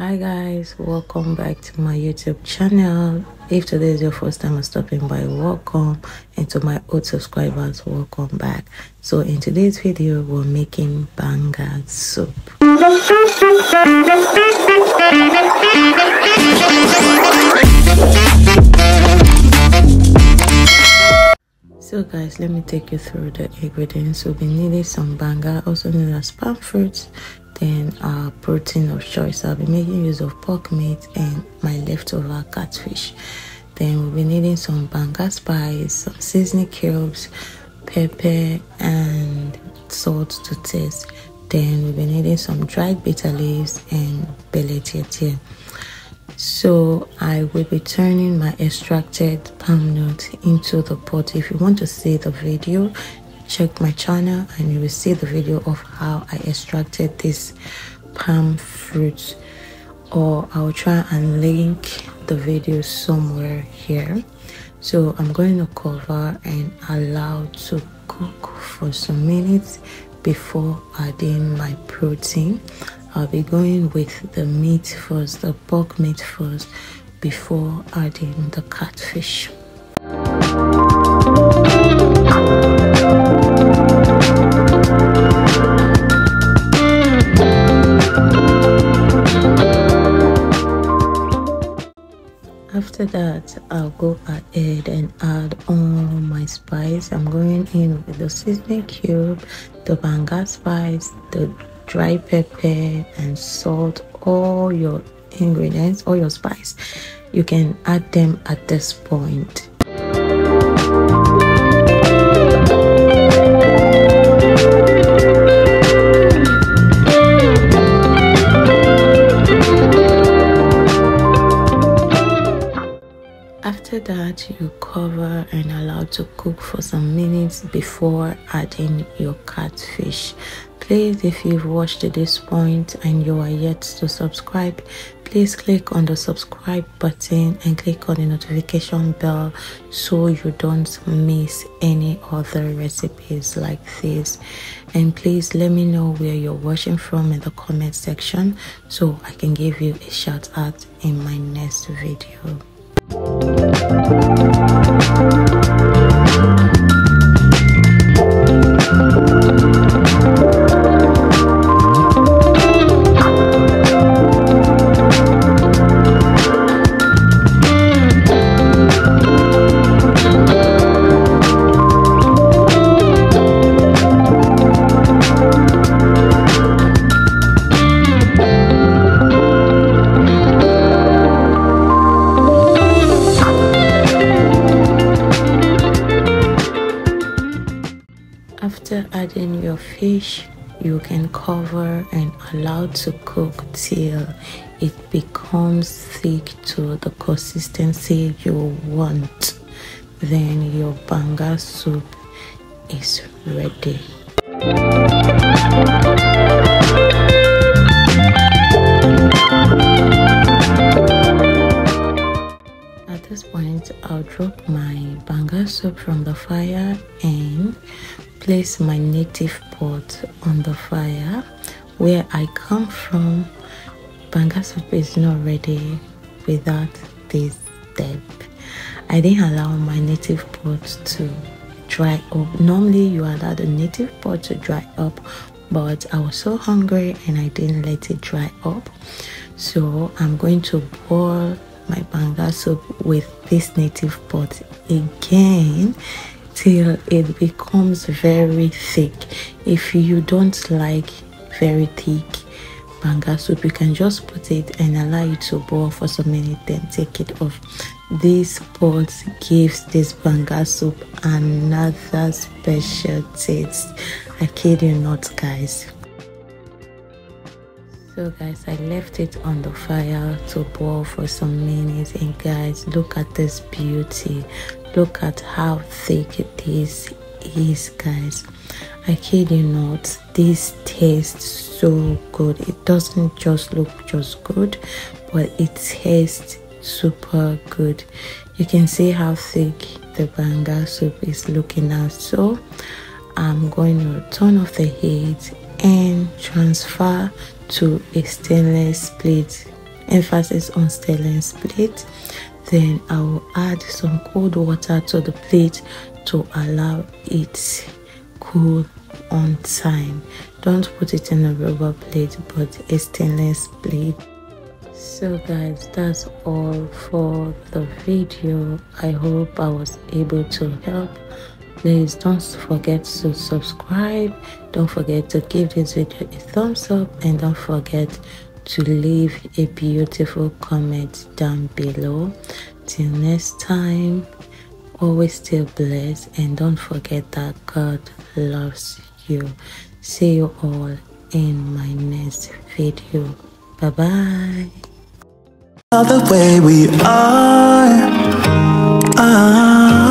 hi guys welcome back to my youtube channel. If today is your first time stopping by welcome. And to my old subscribers welcome back. So in today's video we're making banga soup. So guys let me take you through the ingredients. We'll be needing some banga also known as palm fruits then our protein of choice. I'll be making use of pork meat and my leftover catfish. Then we'll be needing some banga spice some seasoning cubes pepper and salt to taste. Then we'll be needing some dried bitter leaves and belete so i will be turning my extracted palm nut into the pot. If you want to see the video check my channel and you will see the video of how I extracted this palm fruit. Or I'll try and link the video somewhere here. So I'm going to cover and allow to cook for some minutes before adding my protein. I'll be going with the meat first the pork meat first before adding the catfish after that i'll go ahead and add all my spice. I'm going in with the seasoning cube the banga spice the dry pepper and salt all your ingredients all your spice. You can add them at this point After that, you cover and allow to cook for some minutes before adding your catfish. Please, if you've watched to this point and you are yet to subscribe, please click on the subscribe button and click on the notification bell so you don't miss any other recipes like this and please let me know where you're watching from in the comment section so i can give you a shout out in my next video Música After adding your fish, you can cover and allow to cook till it becomes thick to the consistency you want. Then your banga soup is ready. At this point, I'll drop my banga soup from the fire and place my native pot on the fire. Where I come from banga soup is not ready without this step. I didn't allow my native pot to dry up. Normally you allow the native pot to dry up but I was so hungry and I didn't let it dry up. So I'm going to boil my banga soup with this native pot again till it becomes very thick. If you don't like very thick banga soup you can just put it and allow it to boil for some minutes then take it off. This pot gives this banga soup another special taste. I kid you not guys. So guys i left it on the fire to boil for some minutes and guys look at this beauty look at how thick this is guys. I kid you not. This tastes so good. It doesn't just look just good but it tastes super good. You can see how thick the banga soup is looking now so i'm going to turn off the heat and transfer to a stainless plate emphasis on stainless plate then i will add some cold water to the plate to allow it cool on time. Don't put it in a rubber plate but a stainless plate. So guys that's all for the video. I hope i was able to help. Please don't forget to subscribe. Don't forget to give this video a thumbs up and don't forget to leave a beautiful comment down below till next time always stay blessed and don't forget that god loves you see you all in my next video bye bye the way we are. Ah.